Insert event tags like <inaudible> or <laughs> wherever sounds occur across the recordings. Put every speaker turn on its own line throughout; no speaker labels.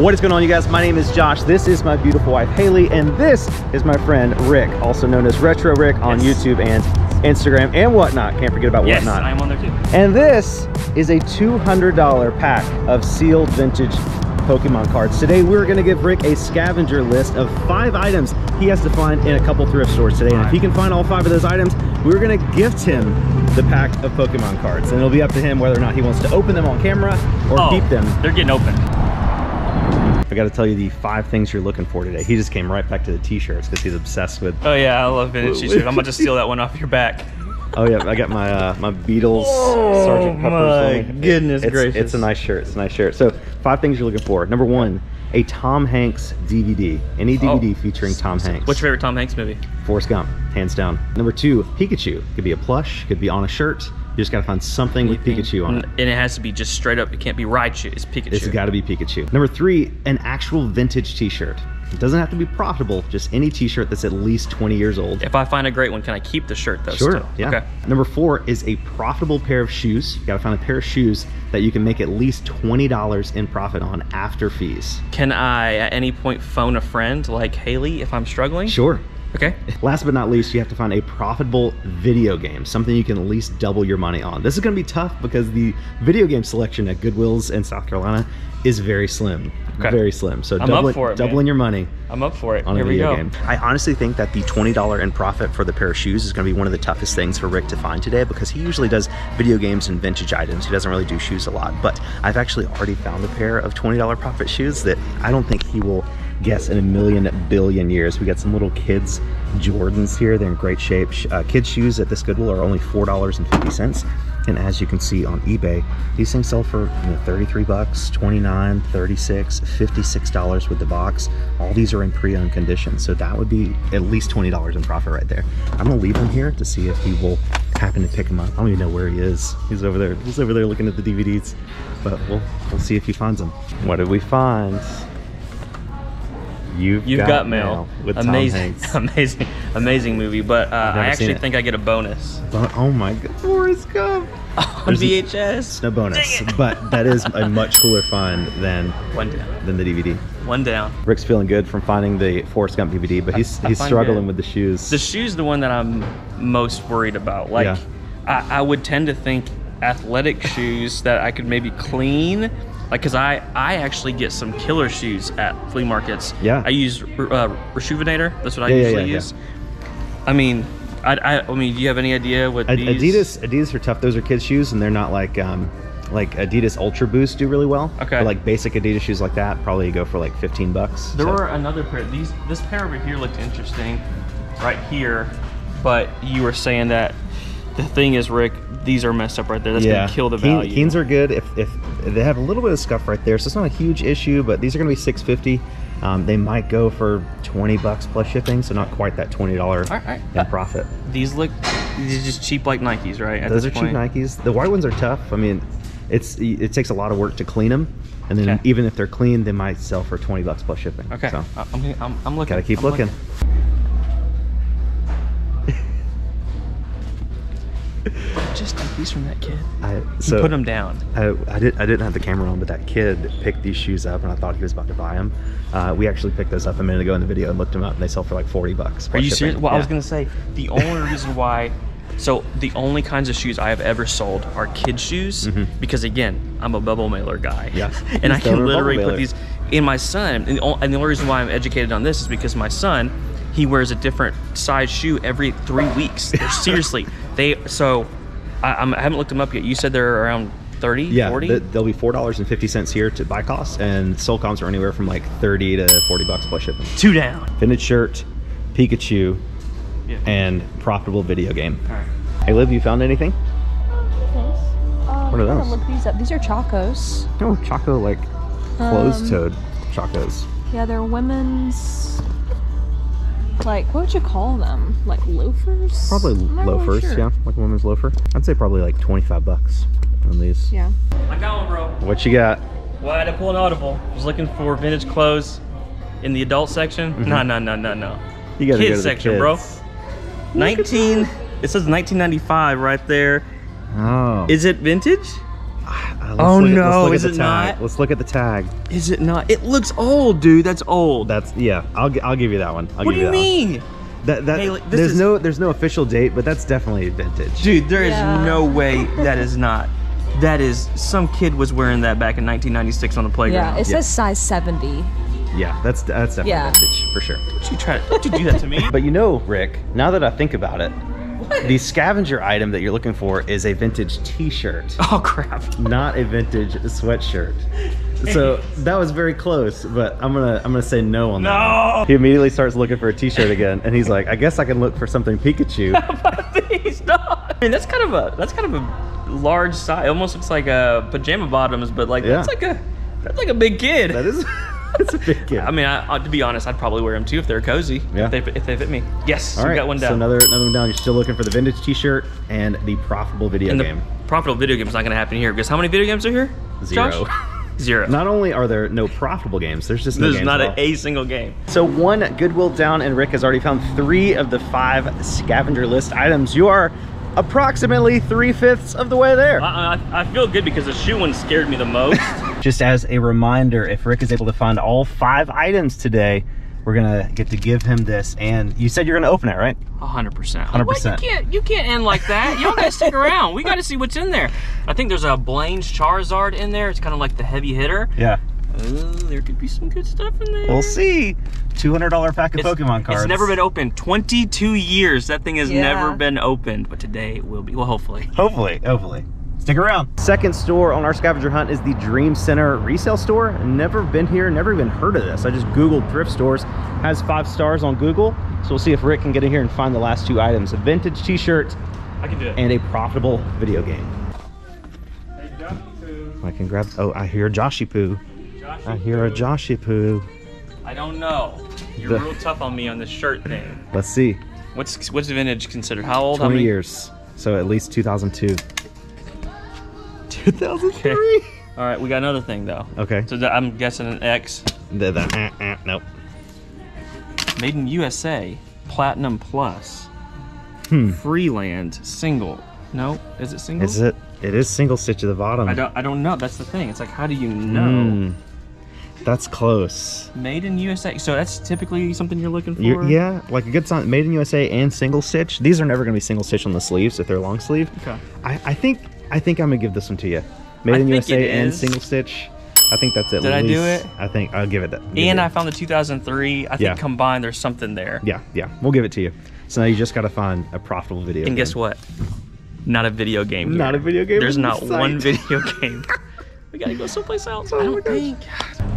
What is going on, you guys? My name is Josh. This is my beautiful wife, Haley, and this is my friend Rick, also known as Retro Rick on
Yes.
YouTube and Instagram and whatnot. Can't forget about
Yes,
whatnot.
I'm on there too.
And this is a $200 pack of sealed vintage Pokemon cards. Today we're gonna give Rick a scavenger list of five items he has to find in a couple thrift stores today. And if he can find all five of those items, we're gonna gift him the pack of Pokemon cards. And it'll be up to him whether or not he wants to open them on camera or
Oh,
keep them.
They're getting open.
I gotta tell you the five things you're looking for today. He just came right back to the t-shirts because he's obsessed with,
Oh yeah, I love vintage t-shirts. I'm gonna just steal that one off your back.
oh yeah, I got my uh, my Beatles
Oh,
Sergeant Pepper's
my goodness
it's,
gracious.
It's a nice shirt, it's a nice shirt. So five things you're looking for. Number one, a Tom Hanks DVD. Any DVD
Oh.
featuring Tom Hanks.
What's your favorite Tom Hanks movie?
Forrest Gump, hands down. Number two, Pikachu. Could be a plush, could be on a shirt. You just gotta find something with Pikachu on it.
And it has to be just straight up. It can't be Raichu. It's Pikachu.
It's got to be Pikachu. Number three, an actual vintage t-shirt. It doesn't have to be profitable, just any t-shirt that's at least 20 years old.
if I find a great one, can I keep the shirt though?
Sure,
Still?
yeah.
Okay.
Number four is a profitable pair of shoes. You gotta find a pair of shoes that you can make at least $20 in profit on after fees.
Can I at any point phone a friend like Haley if I'm struggling?
Sure.
Okay.
Last but not least, you have to find a profitable video game, something you can at least double your money on. This is gonna be tough because the video game selection at Goodwill's in South Carolina is very slim.
Okay.
Very slim. So
I'm up
doubling,
for it,
doubling your money
I'm up for it.
on
Here
a
we
video
go.
game. I honestly think that the $20 in profit for the pair of shoes is going to be one of the toughest things for Rick to find today because he usually does video games and vintage items. He doesn't really do shoes a lot, but I've actually already found a pair of $20 profit shoes that I don't think he will guess in a million billion years. We got some little kids Jordans here. They're in great shape. Uh, kids shoes at this Goodwill are only $4.50. And as you can see on eBay, these things sell for you know, 33 bucks, 29, 36, 56 dollars with the box. All these are in pre-owned condition, so that would be at least 20 dollars in profit right there. I'm gonna leave him here to see if he will happen to pick him up. I don't even know where he is. He's over there. He's over there looking at the DVDs, but we'll we'll see if he finds them. What did we find? You've,
You've got, mail.
with Tom
amazing, <laughs> amazing, amazing movie. But uh, I actually think I get a bonus
oh my god, Forrest Gump! <laughs>
on
There's
VHS.
No bonus, but that is a <laughs> much cooler find than
One down.
than the DVD.
One down.
Rick's feeling good from finding the Forrest Gump DVD, but he's
I
he's struggling
good.
with the shoes.
The shoe's the one that I'm most worried about. Like,
Yeah.
I, I would tend to think athletic shoes that I could maybe clean. Like, cause I I actually get some killer shoes at flea markets.
Yeah.
I use uh, Reshoevn8r. That's what I
yeah,
usually
yeah, yeah.
use. I mean, I, I I mean, do you have any idea what
Ad-
these?
Adidas Adidas are tough. Those are kids shoes, and they're not like um like Adidas Ultra Boost do really well.
Okay.
But like basic Adidas shoes like that probably go for like 15 bucks.
There
So-
were another pair. These this pair over here looked interesting, right here, but you were saying that the thing is, Rick, these are messed up right there. That's
yeah.
gonna kill the
Keen-
value.
Keens are good if, if they have a little bit of scuff right there, so it's not a huge issue. But these are going to be 650. Um, they might go for 20 bucks plus shipping, so not quite that 20 dollar
All right.
in profit.
These look these are just cheap like Nikes, right? At
Those are
this
cheap? Nikes. The white ones are tough. I mean, it's it takes a lot of work to clean them, and then
Okay.
even if they're clean, they might sell for 20 bucks plus shipping.
Okay,
So
I'm, I'm, I'm looking.
gotta keep
I'm
looking. <laughs>
Just take these from that kid.
I, so
put them down.
I, I did I didn't have the camera on, but that kid picked these shoes up, and I thought he was about to buy them. Uh, we actually picked those up a minute ago in the video and looked them up, and they sell for like 40 bucks.
Are you
shipping.
serious? Well, I was gonna say the only reason why. So the only kinds of shoes I have ever sold are kid shoes because again, I'm a bubble mailer guy.
Yeah. <laughs>
and I can literally put these in my son. And the, o- and the only reason why I'm educated on this is because my son, he wears a different size shoe every three weeks. They're <laughs> seriously, they so. I, I'm, I haven't looked them up yet. You said they're around 30,
Yeah,
40?
th- they'll be four dollars and fifty cents here to buy costs, and sold comps are anywhere from like 30 to 40 bucks plus shipping.
Two down.
Vintage shirt, Pikachu,
Yeah.
and profitable video game.
All right.
Hey, Liv, you found anything?
Um,
What are
I'm gonna
those?
Look these up. These are Chacos.
Oh, Chaco like closed
Um,
toed Chacos.
Yeah, they're women's. Like, what would you call them? Like loafers?
Probably
I'm really
loafers,
sure.
yeah, like a woman's loafer. I'd say probably like 25 bucks on these.
Yeah.
I got one, bro.
What you got?
Why Well, I had to pull an audible. I was looking for vintage clothes in the adult section. No, no, no, no, no.
You gotta
Kids
go to the
section, bro.
kids.
19. It says 1995 right there.
Oh.
Is it vintage?
Uh,
Oh,
look at-
no, is it
tag.
not?
Let's look at the tag.
Is it not? It looks old, dude. That's old.
That's yeah. I'll I'll give you that one. I'll
what
give
do you
you that one.
mean?
That that
Haley, this
there's
is-
no there's no official date, but that's definitely vintage.
Dude, there is
Yeah.
no way that is not. That is some kid was wearing that back in 1996 on the playground.
Yeah, it
Yeah.
says size 70.
Yeah, that's that's definitely
Yeah.
vintage for sure.
Don't you try to don't you do that to me? <laughs>
But you know, Rick, now that I think about it, the scavenger item that you're looking for is a vintage T-shirt,
oh crap.
not a vintage sweatshirt. <laughs> So that was very close, but I'm gonna I'm gonna say no on that.
No.
He immediately starts looking for a T-shirt again, and he's like, I guess I can look for something Pikachu. <laughs>
Please not. I mean, that's kind of a that's kind of a large size. It almost looks like a pajama bottoms, but like that's like a that's like a big kid.
that is, <laughs> it's a big <laughs> kid.
I mean, I, I- to be honest, I'd probably wear them too if they're cozy.
Yeah.
If they, if they fit me. Yes.
All
we
right,
got one
so
down.
another another one down. You're still looking for the vintage T-shirt and the profitable video
and
game.
profitable video game is not going to happen here because how many video games are here?
Zero.
Josh? <laughs> Zero.
Not only are there no profitable games, there's just no
There's not a, a single game.
So one Goodwill down, and Rick has already found three of the five scavenger list items. You are approximately three fifths of the way there.
I, I, I feel good because the shoe one scared me the most. <laughs>
Just as a reminder, if Rick is able to find all five items today, we're gonna get to give him this. And you said you're gonna open it, right?
hundred percent.
100%.
You can't you can't end like that. <laughs> Y'all gotta stick around. We gotta see what's in there. I think there's a Blaine's Charizard in there. It's kind of like the heavy hitter.
Yeah.
Uh, there could be some good stuff in there.
We'll see. $200 pack of
It's-
Pokemon cards.
It's never been opened. 22 years. That thing has
Yeah.
never been opened, but today it will be. Well, hopefully.
Hopefully, hopefully. Stick around. Second store on our scavenger hunt is the Dream Center resale store. Never been here, never even heard of this. I just Googled thrift stores. Has five stars on Google. So we'll see if Rick can get in here and find the last two items. A vintage t-shirt
I can do it.
and a profitable video game. I can grab, oh, I hear a Joshy Poo. I hear a Joshy Poo.
I don't know. You're
The-
real tough on me on this shirt thing.
Let's see,
What's what's vintage considered? How old? How
20
many
years. So at least 2002. 2003?
All right, we got another thing though.
Okay.
So I'm guessing an X.
The, the, eh, eh, nope.
Made in USA, Platinum Plus.
Hmm.
Freeland single. No, is it single?
Is it? It is single stitch at the bottom.
I don't. I don't know. That's the thing. It's like, how do you know?
Mm, that's close.
Made in USA. So that's typically something you're looking for.
you yeah, like a good sign. Made in USA and single stitch. These are never going to be single stitch on the sleeves if they're long sleeve.
Okay.
I, I think I think I'm gonna give this one to you. Made
I
in USA and single stitch. I think that's at
Did I do it?
I think I'll give it that. give
And
it-
I found the 2003. I think
Yeah.
combined, there's something there.
Yeah, yeah, we'll give it to you. So now you just got to find a profitable video.
And guess what? Not a video game.
Not
here.
a video game
There's not
site.
one video <laughs> game. we gotta go someplace else. Oh I
Oh my
don't think.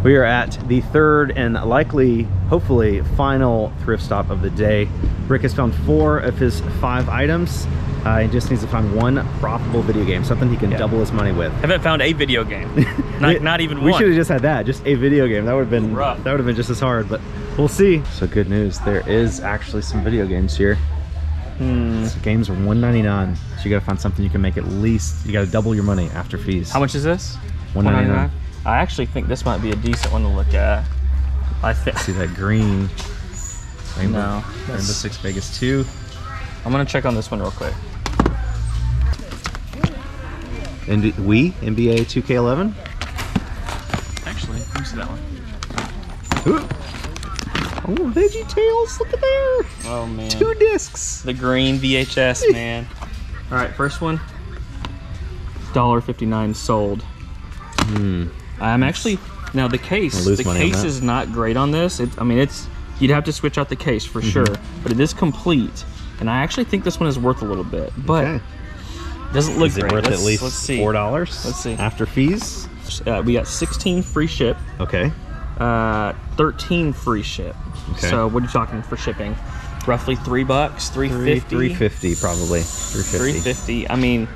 We are at the third and likely, hopefully, final thrift stop of the day. Rick has found four of his five items. Uh, he just needs to find one profitable video game, something he can
Yeah.
double his money with.
Haven't found a video game. <laughs> Not, not even
we
one.
We should have just had that, just a video game. That would have been
Rough.
that would have been just as hard, but we'll see. So good news, there is actually some video games here.
Hmm.
So games are 199 So you gotta find something you can make at least. You gotta double your money after fees.
How much is this?
$1.99.
I actually think this might be a decent one to look at. I think.
See that green? Rainbow,
No,
Rainbow
that's-
Six Vegas 2.
I'm gonna check on this one real quick.
And we NBA 2K11.
Actually, let me see that one.
Ooh. Oh, Veggie Tales! Look at there.
Oh man.
Two discs.
The green VHS, <laughs> man. All right, first one. $1.59 sold.
Hmm.
I'm actually now the case. The case is not great on this. It, I mean, it's you'd have to switch out the case for sure, but it is complete, and I actually think this one is worth a little bit, but
Okay.
it doesn't look
Is
great.
worth
let's,
at least
let's see.
four dollars?
Let's see.
After fees.
Uh, we got 16 free ship,
Okay.
uh, 13 free ship.
Okay.
So what are you talking for shipping? Roughly three bucks, three
Three
fifty.
three fifty probably. Three fifty.
350 i mean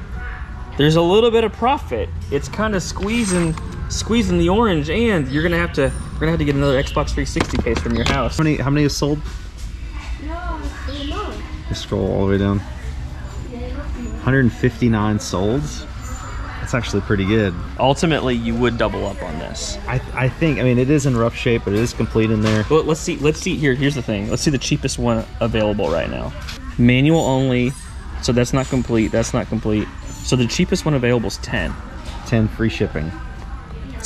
there's a little bit of profit it's kind of squeezing squeezing the orange and you're gonna have to you're gonna have to get another xbox 360 case from your house
How many how many is sold? Just scroll all the way down. 159 sold. That's actually pretty good.
ultimately you would double up on this
I I think I mean it is in rough shape, but it is complete in there.
well, let's see let's see here here's the thing let's see the cheapest one available right now manual only so that's not complete that's not complete so the cheapest one available is 10
10 free shipping.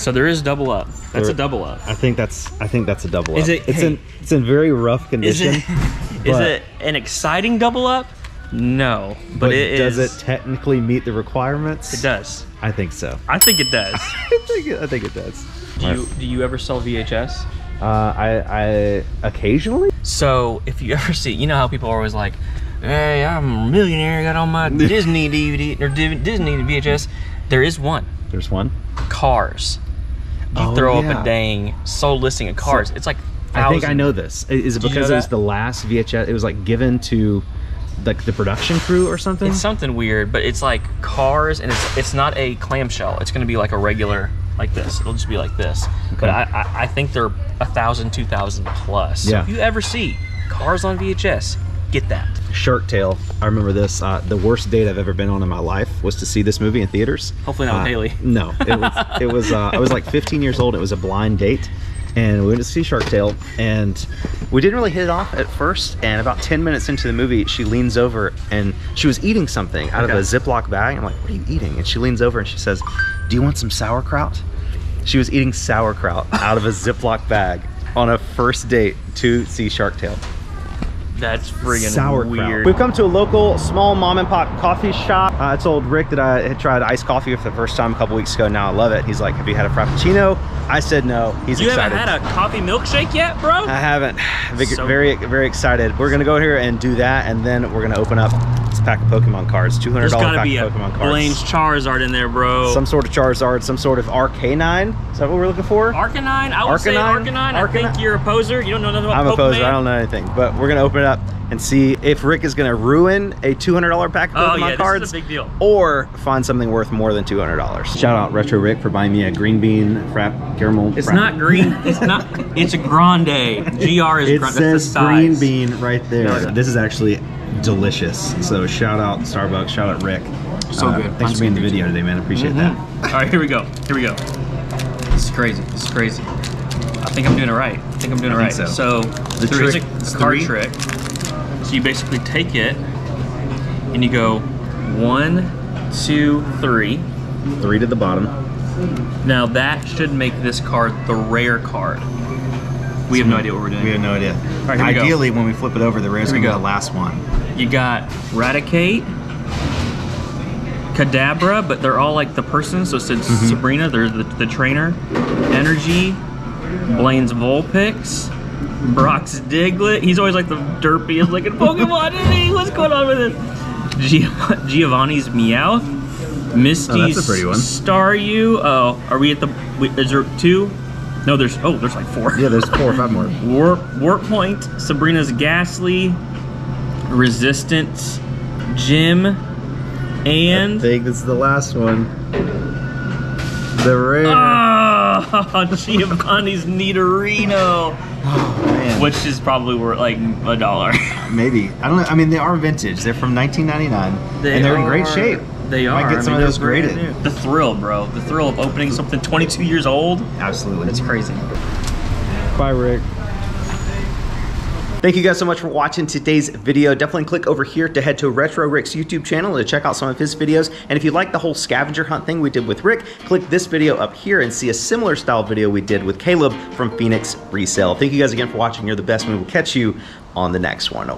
So there is double up. That's
There-
a double up.
I think that's I think that's a double
Is
up.
it-
it's
hey.
in it's in very rough
Is
condition.
it <laughs> is
but-
it an exciting double up? No, but,
but
it
does
is-
it technically meet the requirements?
It does.
I think so.
I think it does. <laughs>
I think it, I think it does.
do you do you ever sell VHS?
Uh, I I occasionally.
So if you <laughs> ever see, you know how people are always like, "Hey, I'm a millionaire. I got all my Disney DVD or Disney VHS." There is one.
There's one.
Cars. You
Oh,
throw
yeah.
up a dang sold listing of cars. it's like.
I think I know this. Is it
Did you
because
know
it was the last VHS? It was like given to like the production crew or something.
It's something weird, but it's like cars, and it's it's not a clamshell. It's going to be like a regular, like this. It'll just be like this. But I, I I think they're a thousand, two thousand plus. So
Yeah.
if you ever see cars on VHS, get that.
Shark Tale. I remember this. Uh, the worst date I've ever been on in my life was to see this movie in theaters.
Hopefully not with
Uh,
Haley. <laughs>
No, it was. It was. Uh, I was like 15 years old. It was a blind date, and we went to see Shark Tale, and we didn't really hit it off at first. And about 10 minutes into the movie, she leans over and she was eating something out
Okay.
of a Ziploc bag. I'm like, "What are you eating?" And she leans over and she says, "Do you want some sauerkraut?" She was eating sauerkraut out of a Ziploc bag on a first date to see Shark Tale.
That's friggin'
sauerkraut.
weird.
We've come to a local small mom and pop coffee shop. Uh, I told Rick that I had tried iced coffee for the first time a couple weeks ago. Now I love it. He's like, "Have you had a frappuccino?" I said no. He's
you
excited.
haven't had a coffee milkshake yet, bro?
I haven't. <sighs>
So-
very, very excited. We're gonna go here and do that, and then we're gonna open up pack of Pokemon cards. Two hundred
There's
pack
be
of Pokemon cards.
Blaine's Charizard in there, bro.
Some sort of Charizard, some sort of Arcanine. Is that what we're looking for?
Arcanine? I would say
Arcanine?
Arcanine. I think you're a poser. You don't know nothing about pokemon.
I'm a poser. I don't know anything, but we're gonna open it up and see if Rick is gonna ruin a $200 pack of
Oh,
Pokemon
yeah, this is a
cards,
big deal.
or find something worth more than $200. Shout out Retro Rick for buying me a green bean frap caramel.
It's
frap.
not green. It's not. It's a grande. <laughs> GR is
It
grande. That's
says
the
green bean right there.
No,
this is actually delicious. So shout out Starbucks. Shout out Rick.
So
Uh,
good.
Thanks
Mine's
for being in the video today, man. I appreciate that.
All right, here we go. Here we go. This is crazy. This is crazy. I think I'm doing it right. I think I'm doing it right.
think so.
the
The trick
a,
is
a card
three.
trick. So you basically take it and you go one, two, three.
Three to the bottom.
Now that should make this card the rare card. We have no idea what we're doing.
We have no idea.
right, here we go.
Ideally, when we flip it over, the rare's
Here we
gonna be the last one.
You got Raticate, Kadabra, but they're all like the person. So it says
Mm-hmm.
Sabrina, they're the, the trainer. Energy, Blaine's Vulpix, Brock's Diglett. He's always like the derpiest looking Pokemon. isn't he? What's going on with it? Giov- Giovanni's Meowth, Misty's
Oh, pretty one.
Staryu. Oh, are we at the? Is there two? No, there's. Oh, there's like four.
Yeah, there's four or five more. <laughs>
Warp, Warp Point, Sabrina's Gastly, Resistance,
Gym,
and.
I think this is the last one. The rare.
oh, ah, <laughs> Giovanni's Nidorino,
man.
which is probably worth like a dollar. <laughs>
Maybe. I don't know. I mean, they are vintage. They're from 1999.
They
and they're in great shape.
They are.
Might
are.
get
I
some
mean,
of those graded.
new. The thrill, bro. The thrill of opening something 22 years old.
Absolutely.
It's crazy.
Bye, Rick. Thank you guys so much for watching today's video. Definitely click over here to head to Retro Rick's YouTube channel to check out some of his videos. And if you like the whole scavenger hunt thing we did with Rick, click this video up here and see a similar style video we did with Caleb from Phoenix Resale. Thank you guys again for watching. You're the best. We will catch you on the next one.